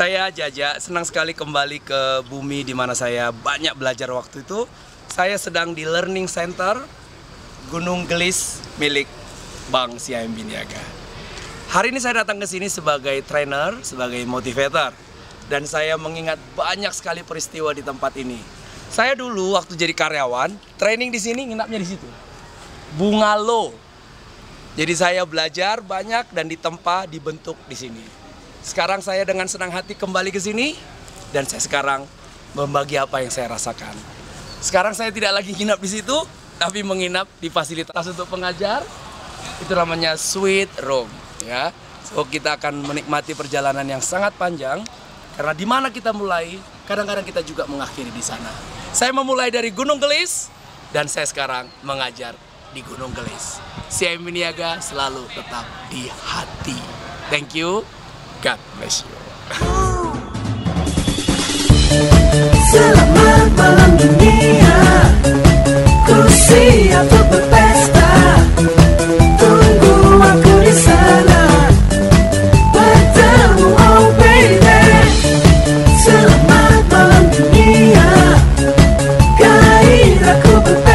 Jaja, senang sekali kembali ke bumi di mana saya banyak belajar waktu itu. Saya sedang di Learning Center Gunung Gelis milik Bank CIMB Niaga. Hari ini saya datang ke sini sebagai trainer, sebagai motivator. Dan saya mengingat banyak sekali peristiwa di tempat ini. Saya dulu waktu jadi karyawan, training di sini nginapnya di situ. Bungalo. Jadi saya belajar banyak dan ditempa, dibentuk di sini. Sekarang saya dengan senang hati kembali ke sini dan saya sekarang membagi apa yang saya rasakan. Sekarang saya tidak lagi nginap di situ, tapi menginap di fasilitas untuk pengajar. Itu namanya Sweet Room, ya. So kita akan menikmati perjalanan yang sangat panjang karena di mana kita mulai, kadang-kadang kita juga mengakhiri di sana. Saya memulai dari Gunung Gelis dan saya sekarang mengajar di Gunung Gelis. CIMB Niaga selalu tetap di hati. Thank you. God bless you. Selamat malam dunia, ku siap untuk berpesta. Tunggu aku di sana, bertemu oh baby. Selamat malam dunia, gairahku berpesta.